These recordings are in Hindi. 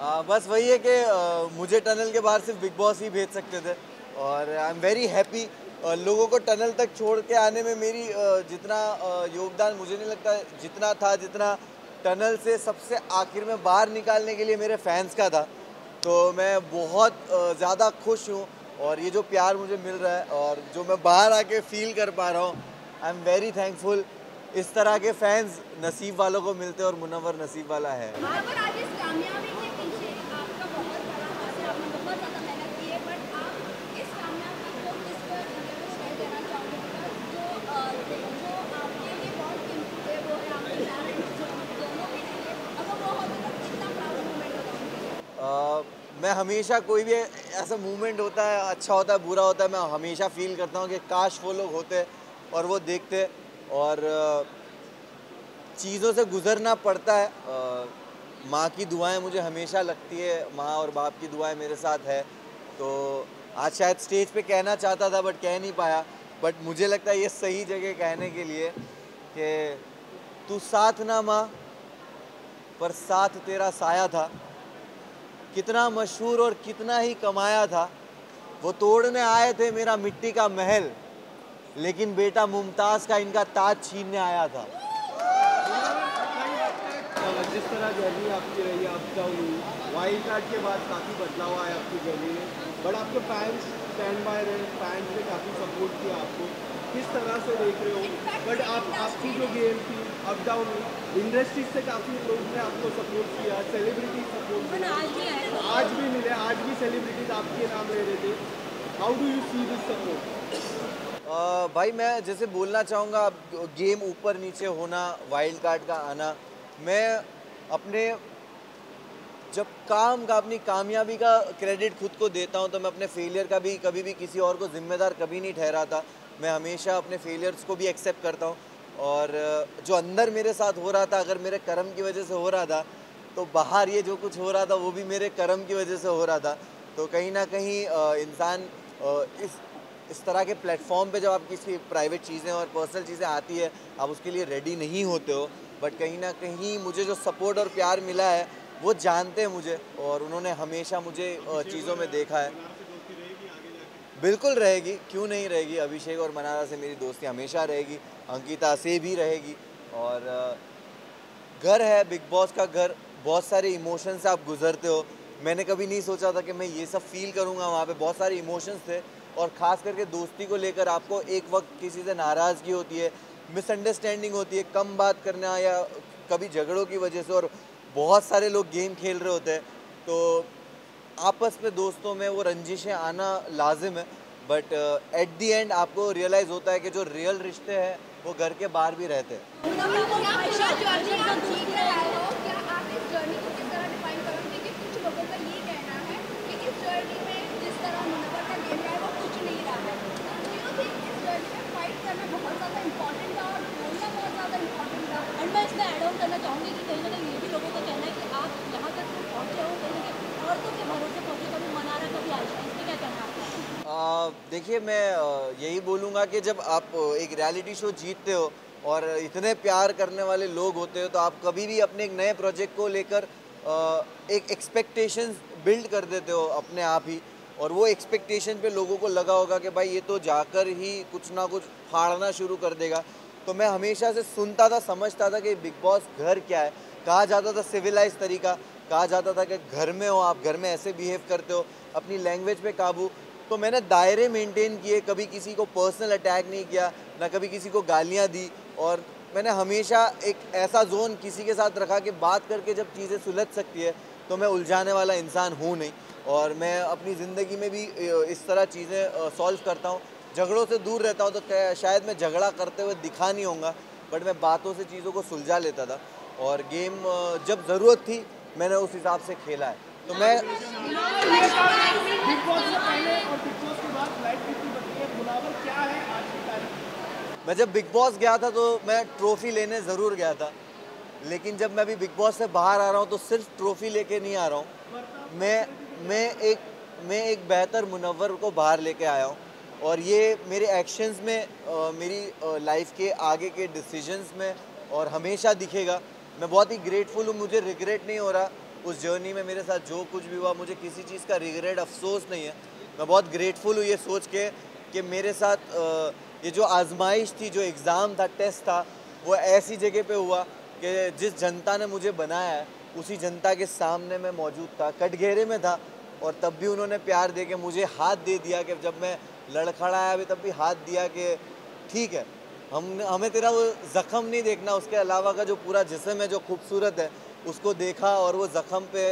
आ, बस वही है कि मुझे टनल के बाहर सिर्फ़ बिग बॉस ही भेज सकते थे। और आई एम वेरी हैप्पी लोगों को टनल तक छोड़ के आने में मेरी जितना योगदान मुझे नहीं लगता जितना था जितना टनल से सबसे आखिर में बाहर निकालने के लिए मेरे फैंस का था। तो मैं बहुत ज़्यादा खुश हूँ और ये जो प्यार मुझे मिल रहा है और जो मैं बाहर आके फील कर पा रहा हूँ आई एम वेरी थैंकफुल इस तरह के फैंस नसीब वालों को मिलते हैं और मुनवर नसीब वाला है मगर आज इस कामयाबी के पीछे आपका बहुत बड़ा हाथ है आपने बहुत ज़्यादा मेहनत की है बट आप इस कामयाबी को किस पर श्रेय देना चाहोगे जो अ, जो आपके लिए बहुत कीमती है वो है आपके पेरेंट्स दोनों के लिए अगर वो होते तो कितना प्राउड मोमेंट होगा उनके लिए अ, मैं हमेशा कोई भी ऐसा मूवमेंट होता है अच्छा होता है, बुरा होता है, मैं हमेशा फील करता हूँ कि काश वो लोग होते और वो देखते और चीज़ों से गुज़रना पड़ता है। माँ की दुआएँ मुझे हमेशा लगती है, माँ और बाप की दुआएँ मेरे साथ है। तो आज शायद स्टेज पे कहना चाहता था बट कह नहीं पाया। बट मुझे लगता है ये सही जगह कहने के लिए कि तू साथ ना माँ, पर साथ तेरा साया था। कितना मशहूर और कितना ही कमाया था। वो तोड़ने आए थे मेरा मिट्टी का महल, लेकिन बेटा मुमताज़ का इनका ताज छीनने आया था। जिस तरह जर्नी आपकी रही हुई वाइल्ड कार्ड के बाद काफ़ी बदलाव आया आपकी जर्नी में। बट आपके फैंस स्टैंड बाय रहे फैंस ने काफ़ी सपोर्ट किया आपको। किस तरह से देख रहे हो? बट आप आपकी जो गेम थी अप डाउन हुई। इंडस्ट्री से काफ़ी लोग ने आपको सपोर्ट किया सेलिब्रिटी सपोर्ट किया। आज भी है। आज भी मिले आज भी सेलिब्रिटीज आपके नाम ले रहे थे। How do you see this support भाई मैं जैसे बोलना चाहूँगा गेम ऊपर नीचे होना वाइल्ड कार्ड का आना मैं अपने, जब काम का, अपनी कामयाबी का क्रेडिट खुद को देता हूँ तो मैं अपने फेलियर का भी, कभी भी किसी और को जिम्मेदार कभी नहीं ठहराता। मैं हमेशा अपने फेलियर्स को भी एक्सेप्ट करता हूँ। और, जो अंदर मेरे साथ हो रहा था, अगर मेरे कर्म की वजह से हो रहा था तो बाहर ये जो कुछ हो रहा था, वो भी मेरे कर्म की वजह से हो रहा था। तो कहीं ना कहीं इंसान इस इस तरह के प्लेटफॉर्म पे जब आप किसी प्राइवेट चीज़ें और पर्सनल चीज़ें आती है, आप उसके लिए रेडी नहीं होते हो। बट कहीं ना कहीं मुझे जो सपोर्ट और प्यार मिला है, वो जानते हैं मुझे और उन्होंने हमेशा मुझे चीज़ों में देखा है। बिल्कुल रहेगी, क्यों नहीं रहेगी? अभिषेक और मनारा से मेरी दोस्ती हमेशा रहेगी, अंकिता से भी रहेगी और घर है, बिग बॉस का घर, बहुत सारे इमोशन से आप गुजरते हो। मैंने कभी नहीं सोचा था कि मैं ये सब फील करूँगा वहाँ पे, बहुत सारे इमोशंस थे और ख़ास करके दोस्ती को लेकर आपको एक वक्त किसी से नाराज़गी होती है मिसअंडरस्टैंडिंग होती है कम बात करना या कभी झगड़ों की वजह से और बहुत सारे लोग गेम खेल रहे होते हैं तो आपस में दोस्तों में वो रंजिशें आना लाजिम है बट एट दी एंड आपको रियलाइज़ होता है कि जो रियल रिश्ते हैं वो घर के बाहर भी रहते हैं क्या हमेशा जर्नी आप जीत रहे हो क्या आप इस जर्नी को किस तरह डिफाइन करोगे कि कुछ लोगों का ये कहना है कि इस जर्नी में जिस तरह मुनवर का गेम रहा है वो कुछ नहीं रहा है तो यू थिंक इस जर्नी में फाइट करना बहुत ज़्यादा इंपॉर्टेंट था और बोलना बहुत ज़्यादा इंपॉर्टेंट था एंड मैं इसमें ऐड ऑन करना चाहूँगी कि कहीं ना कहीं ये भी लोगों का कहना है कि आप यहाँ तक तो पहुँचे हो कहीं ना कहीं औरतों के भरोसे पहुँचे कभी मनारा कभी आयशा इसमें क्या कहना है आपका आ, देखिए, मैं यही बोलूँगा कि जब आप एक रियलिटी शो जीतते हो और इतने प्यार करने वाले लोग होते हो तो आप कभी भी अपने एक नए प्रोजेक्ट को लेकर एक एक्सपेक्टेशंस बिल्ड कर देते हो अपने आप ही। और वो एक्सपेक्टेशन पे लोगों को लगा होगा कि भाई, ये तो जाकर ही कुछ ना कुछ फाड़ना शुरू कर देगा। तो मैं हमेशा से सुनता था, समझता था कि बिग बॉस घर क्या है। कहा जाता था सिविलाइज तरीका, कहा जाता था कि घर में हो आप, घर में ऐसे बिहेव करते हो। अपनी लैंग्वेज पे काबू तो मैंने दायरे मेंटेन किए, कभी किसी को पर्सनल अटैक नहीं किया, ना कभी किसी को गालियाँ दी और मैंने हमेशा एक ऐसा जोन किसी के साथ रखा कि बात करके जब चीज़ें सुलझ सकती है तो मैं उलझाने वाला इंसान हूँ नहीं। और मैं अपनी ज़िंदगी में भी इस तरह चीज़ें सॉल्व करता हूँ। झगड़ों से दूर रहता हूँ तो शायद मैं झगड़ा करते हुए दिखा नहीं होगा बट मैं बातों से चीज़ों को सुलझा लेता था। और गेम जब ज़रूरत थी, मैंने उस हिसाब से खेला है। तो मैं मैं जब बिग बॉस गया था तो मैं ट्रॉफी लेने ज़रूर गया था लेकिन जब मैं अभी बिग बॉस से बाहर आ रहा हूँ तो सिर्फ़ ट्रॉफी लेके नहीं आ रहा हूँ। मैं मैं एक मैं एक बेहतर मुनवर को बाहर लेके आया हूँ और ये मेरे एक्शंस में अ, मेरी लाइफ के आगे के डिसीजंस में और हमेशा दिखेगा। मैं बहुत ही ग्रेटफुल हूँ मुझे रिग्रेट नहीं हो रहा। उस जर्नी में मेरे साथ जो कुछ भी हुआ, मुझे किसी चीज़ का रिग्रेट अफसोस नहीं है। मैं बहुत ग्रेटफुल हूँ ये सोच के कि मेरे साथ ये जो आजमाइश थी, जो एग्ज़ाम था टेस्ट था, वो ऐसी जगह पे हुआ कि जिस जनता ने मुझे बनाया है, उसी जनता के सामने मैं मौजूद था, कटघेरे में था और तब भी उन्होंने प्यार दे के मुझे हाथ दे दिया कि जब मैं लड़खड़ाया भी तब भी हाथ दिया कि ठीक है, हम, हमें तेरा वो ज़ख़म नहीं देखना, उसके अलावा का जो पूरा जिसम है, जो खूबसूरत है उसको देखा और वो ज़ख़म पे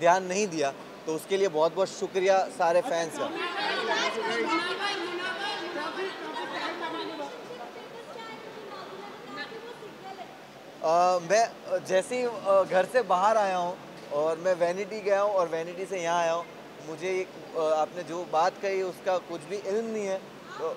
ध्यान नहीं दिया तो उसके लिए बहुत बहुत शुक्रिया सारे फैंस का। आ, मैं जैसे ही घर से बाहर आया हूँ और मैं वैनिटी गया हूँ और वैनिटी से यहाँ आया हूँ मुझे एक आपने जो बात कही उसका कुछ भी इल्म नहीं है तो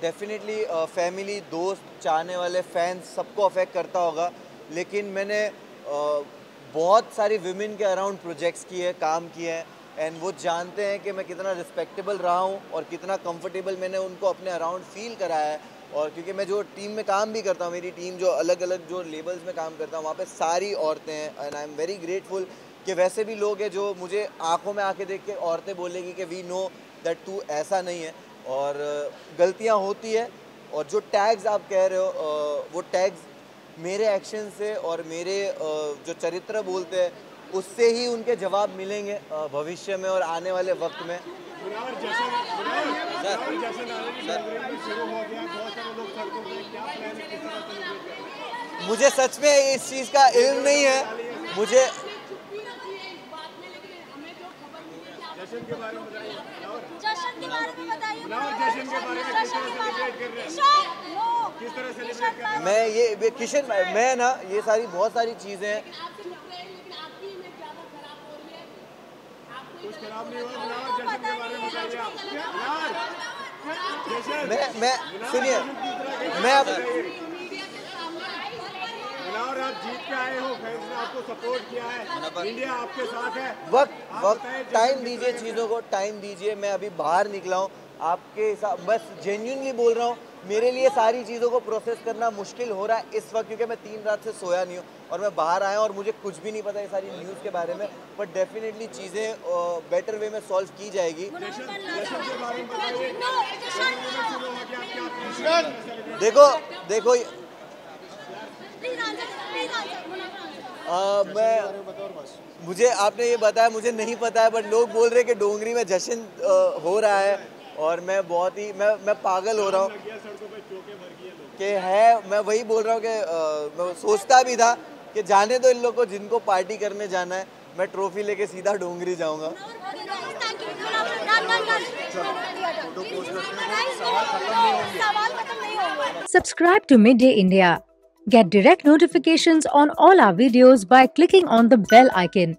डेफिनेटली फैमिली दोस्त चाहने वाले फैंस सबको अफेक्ट करता होगा। लेकिन मैंने uh, बहुत सारी विमेन के अराउंड प्रोजेक्ट्स किए काम किए हैं। एंड वो जानते हैं कि मैं कितना रिस्पेक्टेबल रहा हूँ और कितना कंफर्टेबल मैंने उनको अपने अराउंड फील कराया है। और क्योंकि मैं जो टीम में काम भी करता हूँ मेरी टीम जो अलग अलग जो लेबल्स में काम करता हूँ वहाँ पे सारी औरतें हैं। And I am very grateful कि वैसे भी लोग हैं जो मुझे आँखों में आके देख के औरतें बोलेगी कि वी नो दैट तू ऐसा नहीं है। और गलतियाँ होती है और जो टैग्स आप कह रहे हो वो टैग्स मेरे एक्शन से और मेरे जो चरित्र बोलते हैं उससे ही उनके जवाब मिलेंगे भविष्य में और आने वाले वक्त में। मुझे सच में इस चीज़ का इल्म नहीं है। मुझे जश्न के बारे में बताइए। जश्न के बारे में बताइए जश्न के बारे में। किस तरह सेलिब्रेट कर रहे हैं? किस तरह सेलिब्रेट कर रहे हैं? मैं ये किशन मैं ना ये सारी बहुत सारी चीज़ें हैं कुछ खराब नहीं हुआ जश्न के बारे में बताइए आप। मैं मैं सुनिए मैं अब जीत के आए हो फैंस ने आपको सपोर्ट किया है। इंडिया आपके साथ है। वक्त वक्त टाइम दीजिए चीज़ों को टाइम दीजिए। मैं अभी बाहर निकला हूँ। आपके हिसाब बस जेन्यूनली बोल रहा हूँ मेरे लिए सारी चीज़ों को प्रोसेस करना मुश्किल हो रहा है इस वक्त क्योंकि मैं तीन रात से सोया नहीं हूँ और मैं बाहर आया और मुझे कुछ भी नहीं पता ये सारी न्यूज़ के बारे में। बट डेफिनेटली चीज़ें बेटर वे में सॉल्व की जाएगी। देखो देखो आ, मैं मुझे आपने ये बताया मुझे नहीं पता है बट लोग बोल रहे हैं कि डोंगरी में जश्न हो रहा है और मैं बहुत ही मैं मैं पागल हो रहा हूँ। कि है मैं वही बोल रहा हूँ कि मैं सोचता भी था कि जाने दो इन लोग को जिनको पार्टी करने जाना है। मैं ट्रॉफी लेके सीधा डोंगरी जाऊँगा। Subscribe to Mid Day India Get direct notifications on all our videos by clicking on the bell icon.